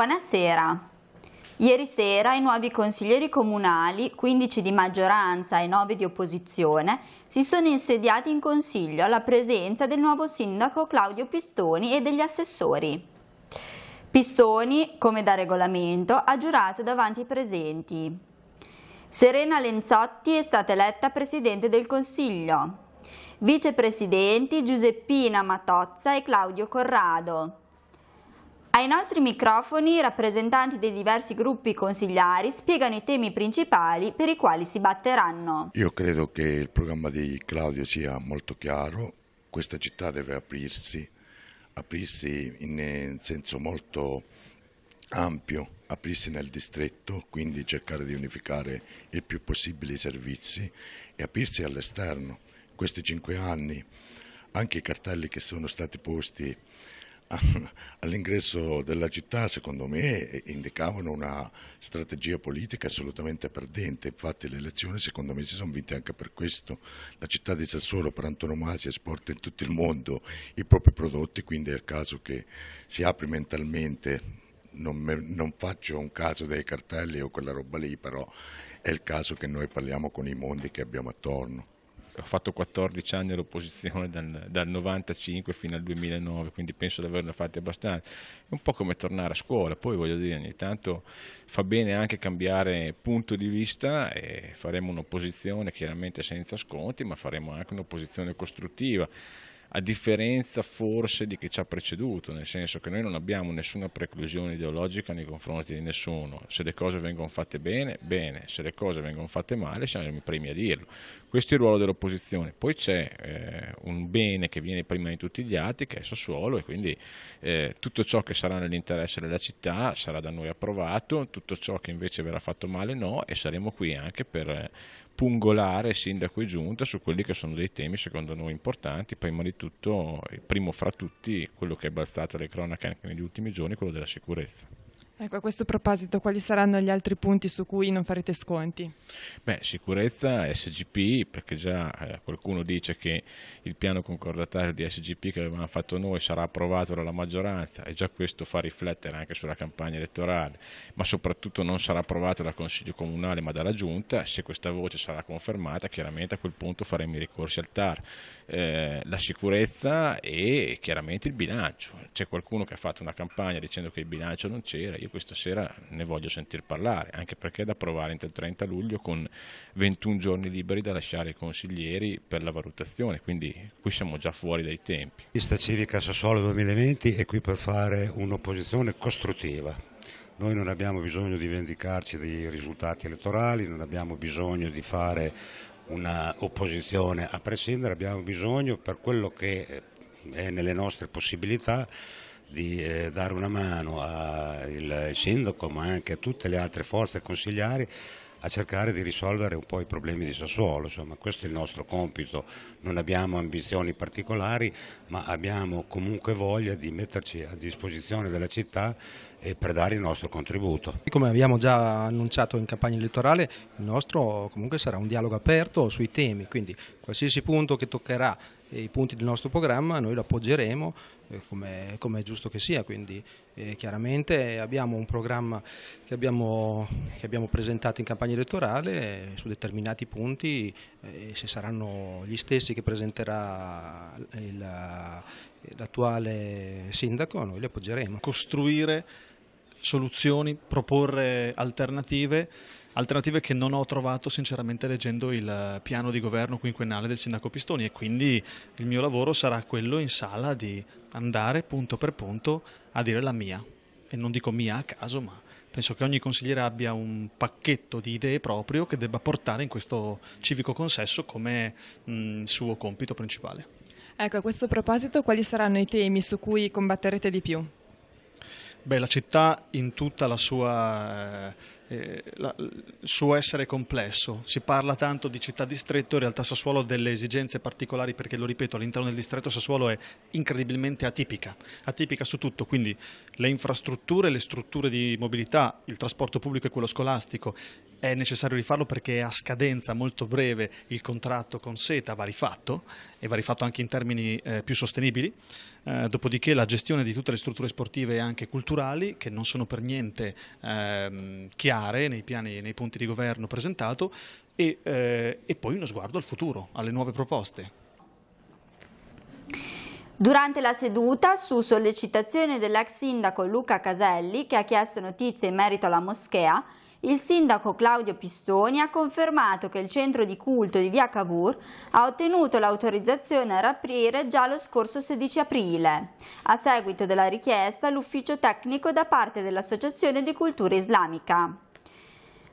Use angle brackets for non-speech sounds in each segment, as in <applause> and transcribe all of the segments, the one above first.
Buonasera. Ieri sera i nuovi consiglieri comunali, 15 di maggioranza e 9 di opposizione, si sono insediati in consiglio alla presenza del nuovo sindaco Claudio Pistoni e degli assessori. Pistoni, come da regolamento, ha giurato davanti ai presenti. Serena Lenzotti è stata eletta Presidente del Consiglio. Vicepresidenti Giuseppina Matozza e Claudio Corrado. Ai nostri microfoni i rappresentanti dei diversi gruppi consigliari spiegano i temi principali per i quali si batteranno. Io credo che il programma di Claudio sia molto chiaro, questa città deve aprirsi, aprirsi in senso molto ampio, aprirsi nel distretto, quindi cercare di unificare il più possibile i servizi e aprirsi all'esterno. Questi cinque anni, anche i cartelli che sono stati posti <laughs> all'ingresso della città secondo me indicavano una strategia politica assolutamente perdente, infatti le elezioni secondo me si sono vinte anche per questo, la città di Sassuolo per antonomasia esporta in tutto il mondo i propri prodotti, quindi è il caso che si apri mentalmente, non, me, non faccio un caso dei cartelli o quella roba lì, però è il caso che noi parliamo con i mondi che abbiamo attorno ho fatto 14 anni all'opposizione dal, dal 95 fino al 2009, quindi penso di averne fatti abbastanza. È un po' come tornare a scuola, poi voglio dire, ogni tanto fa bene anche cambiare punto di vista e faremo un'opposizione chiaramente senza sconti, ma faremo anche un'opposizione costruttiva a differenza forse di chi ci ha preceduto, nel senso che noi non abbiamo nessuna preclusione ideologica nei confronti di nessuno, se le cose vengono fatte bene, bene, se le cose vengono fatte male siamo i primi a dirlo. Questo è il ruolo dell'opposizione, poi c'è eh, un bene che viene prima di tutti gli altri che è Sassuolo e quindi eh, tutto ciò che sarà nell'interesse della città sarà da noi approvato, tutto ciò che invece verrà fatto male no e saremo qui anche per pungolare sindaco e giunta su quelli che sono dei temi secondo noi importanti, prima di tutto, primo fra tutti, quello che è balzato alle cronache anche negli ultimi giorni, quello della sicurezza. Ecco, a questo proposito, quali saranno gli altri punti su cui non farete sconti? Beh, sicurezza, SGP, perché già eh, qualcuno dice che il piano concordatario di SGP che avevamo fatto noi sarà approvato dalla maggioranza e già questo fa riflettere anche sulla campagna elettorale, ma soprattutto non sarà approvato dal Consiglio Comunale ma dalla Giunta, se questa voce sarà confermata chiaramente a quel punto faremo i ricorsi al TAR. Eh, la sicurezza e chiaramente il bilancio, c'è qualcuno che ha fatto una campagna dicendo che il bilancio non c'era, io questa sera ne voglio sentir parlare, anche perché è da approvare entro il 30 luglio con 21 giorni liberi da lasciare ai consiglieri per la valutazione, quindi qui siamo già fuori dai tempi. Lista civica Sassuolo 2020 è qui per fare un'opposizione costruttiva. Noi non abbiamo bisogno di vendicarci dei risultati elettorali, non abbiamo bisogno di fare un'opposizione a prescindere, abbiamo bisogno per quello che è nelle nostre possibilità di eh, dare una mano al sindaco ma anche a tutte le altre forze consigliari a cercare di risolvere un po' i problemi di Sassuolo, insomma questo è il nostro compito, non abbiamo ambizioni particolari ma abbiamo comunque voglia di metterci a disposizione della città per dare il nostro contributo. Come abbiamo già annunciato in campagna elettorale, il nostro comunque sarà un dialogo aperto sui temi, quindi qualsiasi punto che toccherà i punti del nostro programma noi lo appoggeremo come, come, è giusto che sia, quindi eh, chiaramente abbiamo un programma che abbiamo, che abbiamo, presentato in campagna elettorale eh, su determinati punti e se saranno gli stessi che presenterà l'attuale sindaco noi li appoggeremo. Costruire soluzioni, proporre alternative, alternative che non ho trovato sinceramente leggendo il piano di governo quinquennale del sindaco Pistoni e quindi il mio lavoro sarà quello in sala di andare punto per punto a dire la mia e non dico mia a caso ma penso che ogni consigliere abbia un pacchetto di idee proprio che debba portare in questo civico consesso come mh, suo compito principale. Ecco, a questo proposito quali saranno i temi su cui combatterete di più? Beh, la città in tutta la sua eh, la, il suo essere complesso. Si parla tanto di città distretto, in realtà Sassuolo ha delle esigenze particolari perché, lo ripeto, all'interno del distretto Sassuolo è incredibilmente atipica, atipica su tutto, quindi le infrastrutture, le strutture di mobilità, il trasporto pubblico e quello scolastico è necessario rifarlo perché a scadenza molto breve il contratto con SETA va rifatto e va rifatto anche in termini eh, più sostenibili. Eh, dopodiché la gestione di tutte le strutture sportive e anche culturali che non sono per niente ehm, chiare nei piani, nei punti di governo presentato e, eh, e poi uno sguardo al futuro, alle nuove proposte. Durante la seduta, su sollecitazione dell'ex sindaco Luca Caselli, che ha chiesto notizie in merito alla moschea, il sindaco Claudio Pistoni ha confermato che il centro di culto di via Cavour ha ottenuto l'autorizzazione a riaprire già lo scorso 16 aprile. A seguito della richiesta, l'ufficio tecnico da parte dell'Associazione di Cultura Islamica.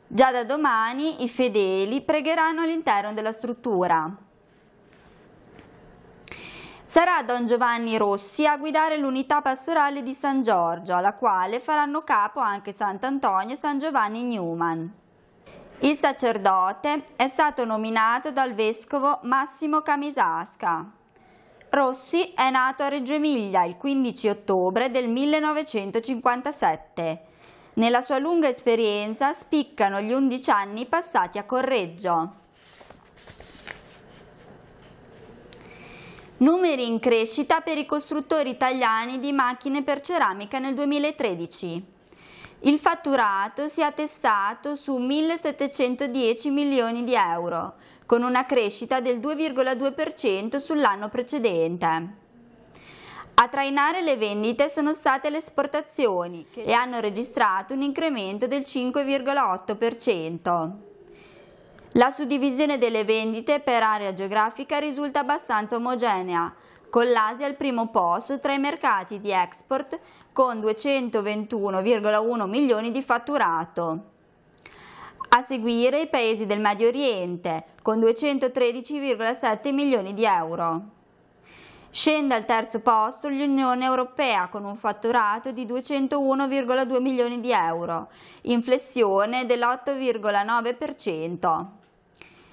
Già da domani i fedeli pregheranno all'interno della struttura. Sarà Don Giovanni Rossi a guidare l'unità pastorale di San Giorgio, alla quale faranno capo anche Sant'Antonio e San Giovanni Newman. Il sacerdote è stato nominato dal vescovo Massimo Camisasca. Rossi è nato a Reggio Emilia il 15 ottobre del 1957. Nella sua lunga esperienza spiccano gli 11 anni passati a Correggio. Numeri in crescita per i costruttori italiani di macchine per ceramica nel 2013. Il fatturato si è attestato su 1.710 milioni di euro, con una crescita del 2,2% sull'anno precedente. A trainare le vendite sono state le esportazioni, che hanno registrato un incremento del 5,8%. La suddivisione delle vendite per area geografica risulta abbastanza omogenea, con l'Asia al primo posto tra i mercati di export con 221,1 milioni di fatturato. A seguire i paesi del Medio Oriente con 213,7 milioni di euro. Scende al terzo posto l'Unione Europea con un fatturato di 201,2 milioni di euro, in flessione dell'8,9%.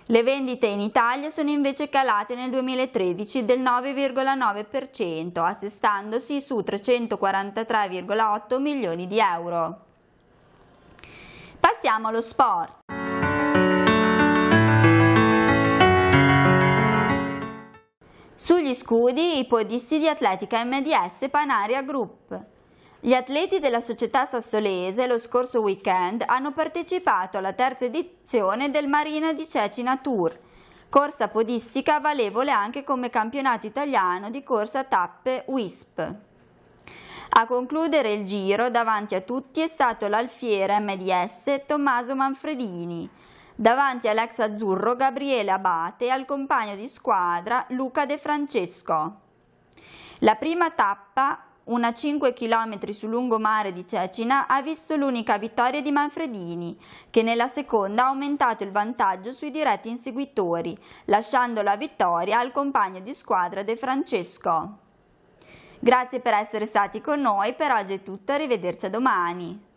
Le vendite in Italia sono invece calate nel 2013 del 9,9%, assestandosi su 343,8 milioni di euro. Passiamo allo sport. Sugli scudi i podisti di Atletica MDS Panaria Group. Gli atleti della società sassolese lo scorso weekend hanno partecipato alla terza edizione del Marina di Cecina Tour, corsa podistica valevole anche come campionato italiano di corsa tappe WISP. A concludere il giro davanti a tutti è stato l'alfiere MDS Tommaso Manfredini, davanti all'ex azzurro Gabriele Abate e al compagno di squadra Luca De Francesco. La prima tappa una 5 km sul lungomare di Cecina ha visto l'unica vittoria di Manfredini, che nella seconda ha aumentato il vantaggio sui diretti inseguitori, lasciando la vittoria al compagno di squadra De Francesco. Grazie per essere stati con noi, per oggi è tutto, arrivederci a domani.